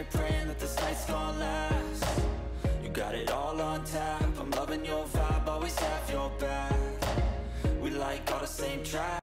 here praying that this night's gonna last. You got it all on tap, I'm loving your vibe, always have your back. We like all the same tracks